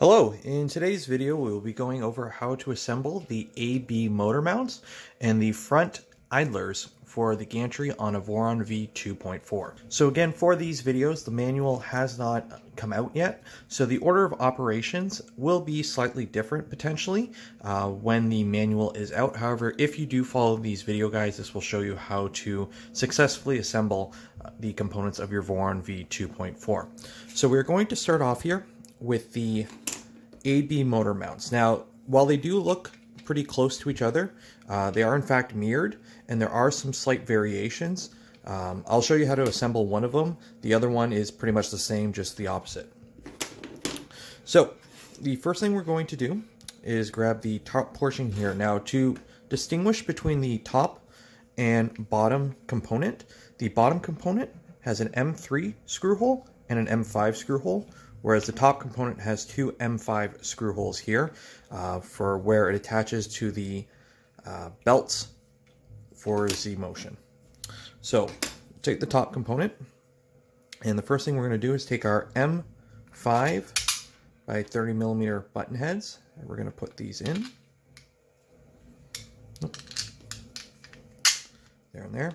Hello, in today's video we will be going over how to assemble the AB motor mounts and the front idlers for the gantry on a Voron V2.4. So again, for these videos, the manual has not come out yet, so the order of operations will be slightly different potentially uh, when the manual is out. However, if you do follow these video guides, this will show you how to successfully assemble uh, the components of your Voron V2.4. So we're going to start off here with the AB motor mounts. Now, while they do look pretty close to each other, uh, they are in fact mirrored, and there are some slight variations. Um, I'll show you how to assemble one of them. The other one is pretty much the same, just the opposite. So, the first thing we're going to do is grab the top portion here. Now, to distinguish between the top and bottom component, the bottom component has an M3 screw hole and an M5 screw hole, whereas the top component has two M5 screw holes here uh, for where it attaches to the uh, belts for Z motion. So take the top component and the first thing we're going to do is take our M5 by 30 millimeter button heads and we're going to put these in. There and there.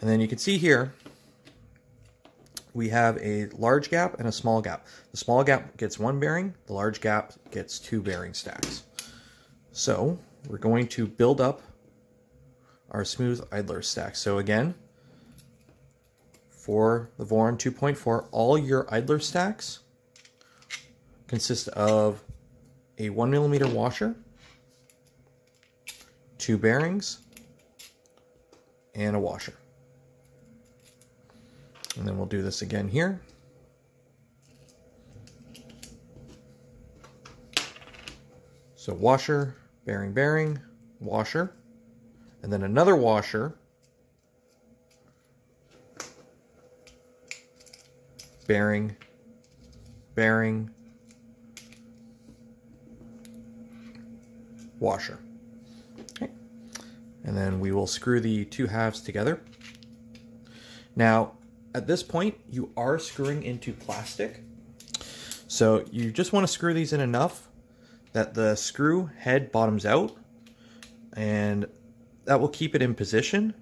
And then you can see here we have a large gap and a small gap. The small gap gets one bearing, the large gap gets two bearing stacks. So we're going to build up our smooth idler stack. So again, for the Voron 2.4, all your idler stacks consist of a one millimeter washer, two bearings, and a washer. And then we'll do this again here. So washer, bearing, bearing, washer, and then another washer, bearing, bearing, washer. Okay. And then we will screw the two halves together. Now, at this point, you are screwing into plastic. So you just want to screw these in enough that the screw head bottoms out and that will keep it in position.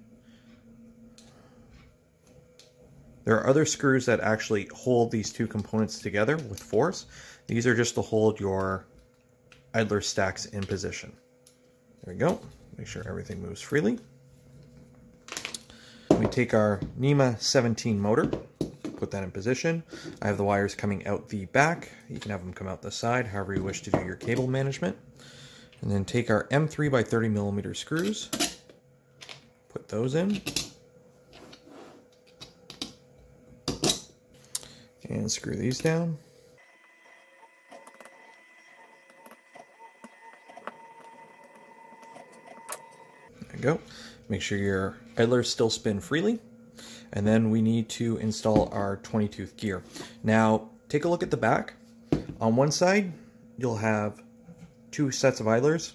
There are other screws that actually hold these two components together with force. These are just to hold your idler stacks in position. There we go. Make sure everything moves freely take our NEMA 17 motor, put that in position. I have the wires coming out the back. You can have them come out the side, however you wish to do your cable management. And then take our M3 by 30 millimeter screws, put those in. And screw these down. There we go. Make sure your idlers still spin freely. And then we need to install our 20 tooth gear. Now, take a look at the back. On one side, you'll have two sets of idlers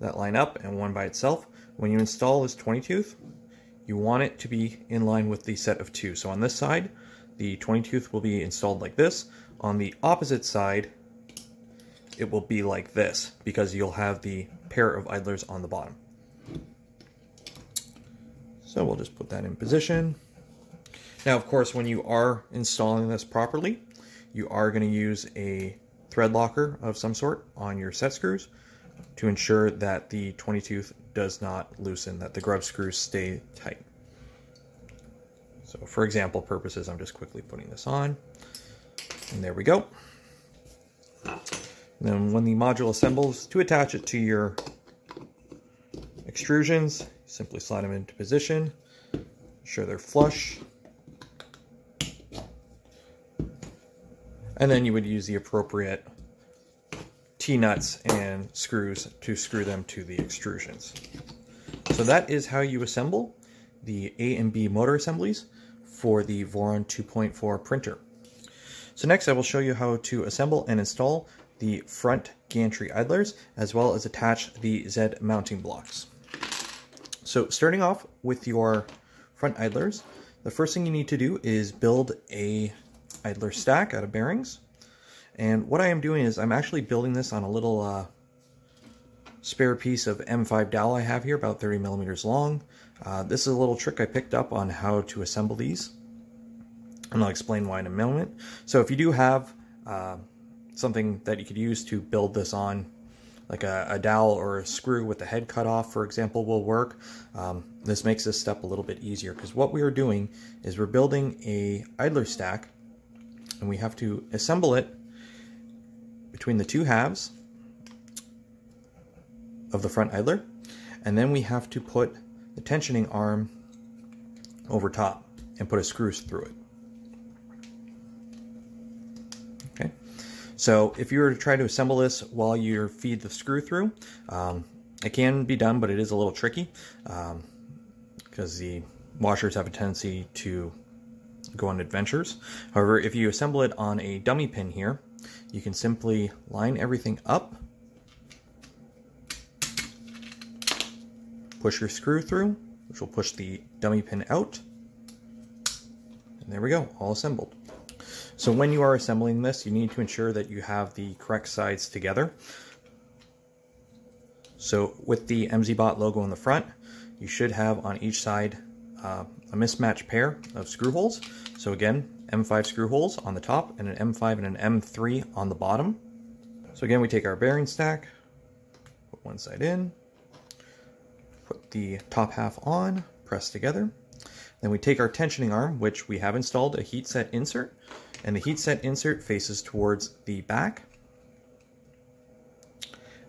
that line up and one by itself. When you install this 20 tooth, you want it to be in line with the set of two. So on this side, the 20 tooth will be installed like this. On the opposite side, it will be like this because you'll have the pair of idlers on the bottom. So we'll just put that in position. Now, of course, when you are installing this properly, you are going to use a thread locker of some sort on your set screws to ensure that the 20 tooth does not loosen, that the grub screws stay tight. So for example purposes, I'm just quickly putting this on. And there we go. And then when the module assembles, to attach it to your extrusions, Simply slide them into position, ensure they're flush. And then you would use the appropriate T-nuts and screws to screw them to the extrusions. So that is how you assemble the A and B motor assemblies for the Voron 2.4 printer. So next I will show you how to assemble and install the front gantry idlers as well as attach the Z mounting blocks. So starting off with your front idlers, the first thing you need to do is build a idler stack out of bearings. And what I am doing is I'm actually building this on a little uh, spare piece of M5 dowel I have here, about 30 millimeters long. Uh, this is a little trick I picked up on how to assemble these. And I'll explain why in a moment. So if you do have uh, something that you could use to build this on, like a, a, dowel or a screw with the head cut off, for example, will work. Um, this makes this step a little bit easier because what we are doing is we're building a idler stack and we have to assemble it between the two halves of the front idler and then we have to put the tensioning arm over top and put a screw through it. Okay, so if you were to try to assemble this while you feed the screw through, um, it can be done, but it is a little tricky because um, the washers have a tendency to go on adventures. However, if you assemble it on a dummy pin here, you can simply line everything up push your screw through, which will push the dummy pin out. And there we go, all assembled. So when you are assembling this, you need to ensure that you have the correct sides together. So with the MZBot logo in the front, you should have on each side uh, a mismatched pair of screw holes. So again, M5 screw holes on the top and an M5 and an M3 on the bottom. So again, we take our bearing stack, put one side in, put the top half on, press together. Then we take our tensioning arm, which we have installed a heat set insert, and the heat set insert faces towards the back.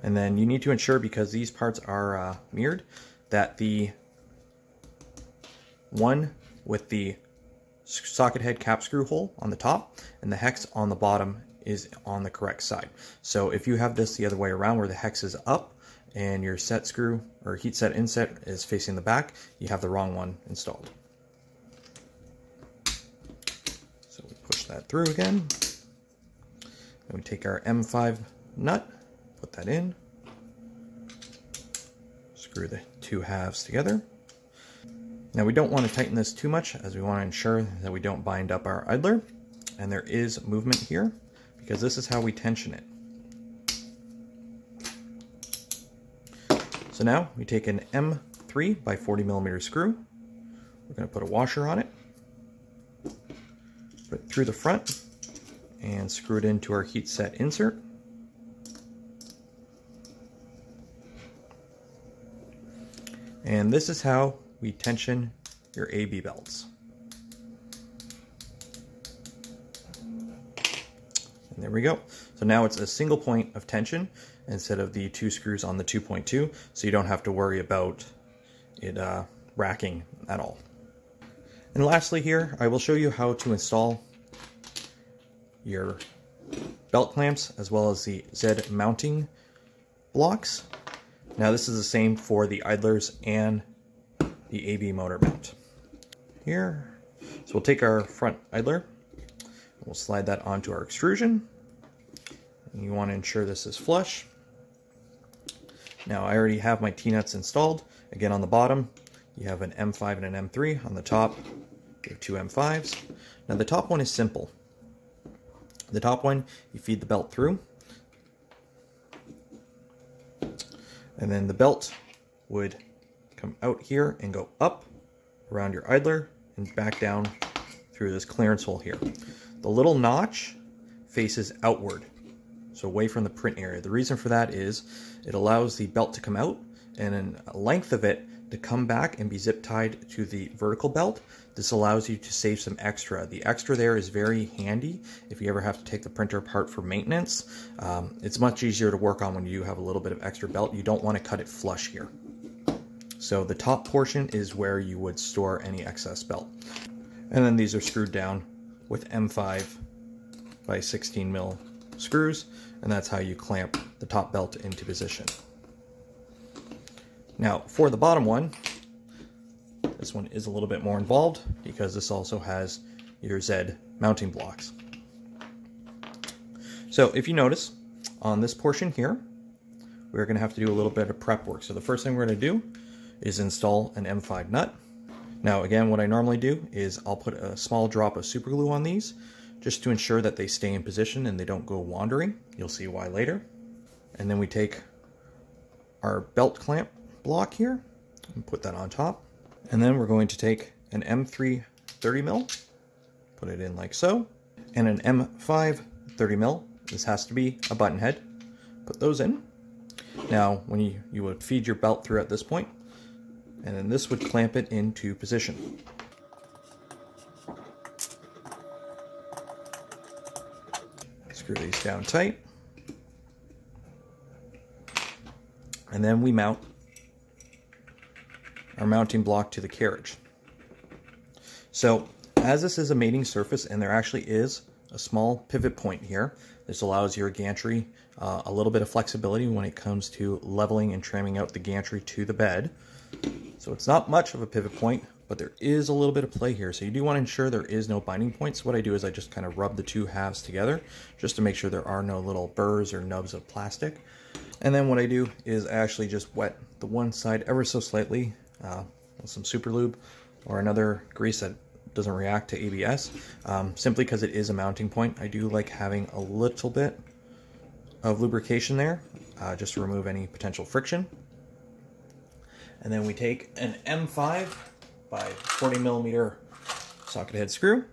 And then you need to ensure, because these parts are uh, mirrored, that the one with the socket head cap screw hole on the top and the hex on the bottom is on the correct side. So if you have this the other way around where the hex is up, and your set screw or heat set inset is facing the back, you have the wrong one installed. So we that through again. Then we take our M5 nut, put that in, screw the two halves together. Now we don't want to tighten this too much as we want to ensure that we don't bind up our idler. And there is movement here because this is how we tension it. So now we take an M3 by 40 millimeter screw. We're going to put a washer on it, through the front, and screw it into our heat set insert. And this is how we tension your AB belts. And there we go. So now it's a single point of tension instead of the two screws on the 2.2, so you don't have to worry about it uh, racking at all. And lastly here, I will show you how to install your belt clamps as well as the Z mounting blocks. Now this is the same for the idlers and the AB motor mount. Here, so we'll take our front idler, we'll slide that onto our extrusion. You want to ensure this is flush. Now I already have my T-nuts installed. Again, on the bottom, you have an M5 and an M3. On the top, you have two M5s. Now the top one is simple. The top one, you feed the belt through. And then the belt would come out here and go up around your idler and back down through this clearance hole here. The little notch faces outward so away from the print area. The reason for that is it allows the belt to come out and a length of it to come back and be zip tied to the vertical belt. This allows you to save some extra. The extra there is very handy if you ever have to take the printer apart for maintenance. Um, it's much easier to work on when you have a little bit of extra belt. You don't want to cut it flush here. So the top portion is where you would store any excess belt. And then these are screwed down with M5 by 16 mil screws, and that's how you clamp the top belt into position. Now, for the bottom one, this one is a little bit more involved because this also has your Z mounting blocks. So if you notice, on this portion here, we're going to have to do a little bit of prep work. So the first thing we're going to do is install an M5 nut. Now again, what I normally do is I'll put a small drop of super glue on these just to ensure that they stay in position and they don't go wandering. You'll see why later. And then we take our belt clamp block here and put that on top. And then we're going to take an M3 30 mil, put it in like so, and an M5 30 mil. This has to be a button head. Put those in. Now, when you, you would feed your belt through at this point, and then this would clamp it into position. Screw these down tight. And then we mount our mounting block to the carriage. So as this is a mating surface and there actually is a small pivot point here, this allows your gantry uh, a little bit of flexibility when it comes to leveling and trimming out the gantry to the bed. So it's not much of a pivot point, but there is a little bit of play here. So you do want to ensure there is no binding points. What I do is I just kind of rub the two halves together just to make sure there are no little burrs or nubs of plastic. And then what I do is I actually just wet the one side ever so slightly uh, some super lube or another grease that doesn't react to ABS. Um, simply because it is a mounting point, I do like having a little bit of lubrication there uh, just to remove any potential friction. And then we take an M5 by 40 millimeter socket head screw,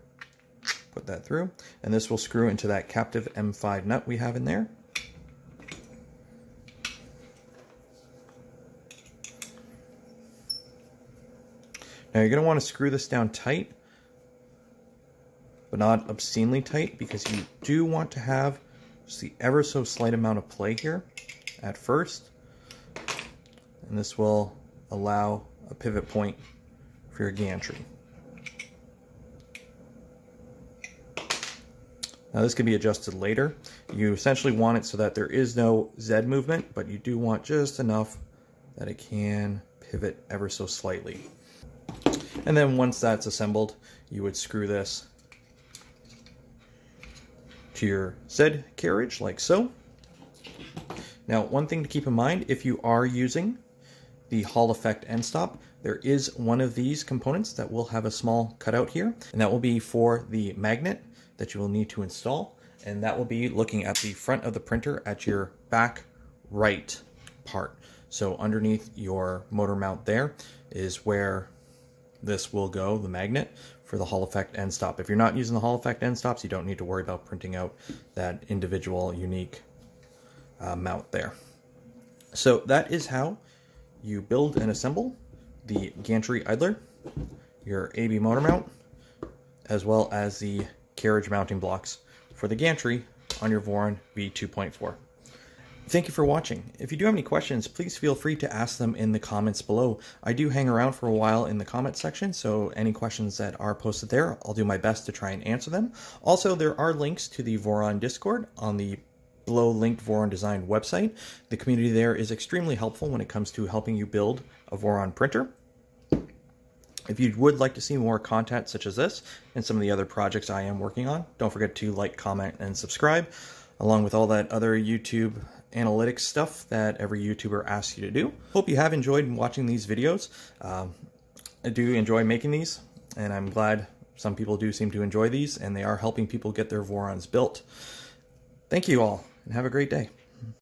put that through, and this will screw into that captive M5 nut we have in there. Now you're going to want to screw this down tight, but not obscenely tight because you do want to have just the ever so slight amount of play here at first. And this will allow a pivot point for your gantry. Now this can be adjusted later. You essentially want it so that there is no Z movement, but you do want just enough that it can pivot ever so slightly. And then once that's assembled, you would screw this to your Z carriage like so. Now, one thing to keep in mind, if you are using the Hall Effect end stop, there is one of these components that will have a small cutout here, and that will be for the magnet that you will need to install, and that will be looking at the front of the printer at your back right part. So underneath your motor mount there is where this will go, the magnet, for the Hall Effect end stop. If you're not using the Hall Effect end stops, you don't need to worry about printing out that individual unique uh, mount there. So that is how you build and assemble the gantry idler, your AB motor mount, as well as the carriage mounting blocks for the gantry on your Voron V2.4. Thank you for watching. If you do have any questions, please feel free to ask them in the comments below. I do hang around for a while in the comment section, so any questions that are posted there, I'll do my best to try and answer them. Also, there are links to the Voron Discord on the below linked Voron Design website. The community there is extremely helpful when it comes to helping you build a Voron printer. If you would like to see more content such as this and some of the other projects I am working on, don't forget to like, comment, and subscribe, along with all that other YouTube analytics stuff that every YouTuber asks you to do. Hope you have enjoyed watching these videos. Um, I do enjoy making these, and I'm glad some people do seem to enjoy these, and they are helping people get their Vorons built. Thank you all, and have a great day.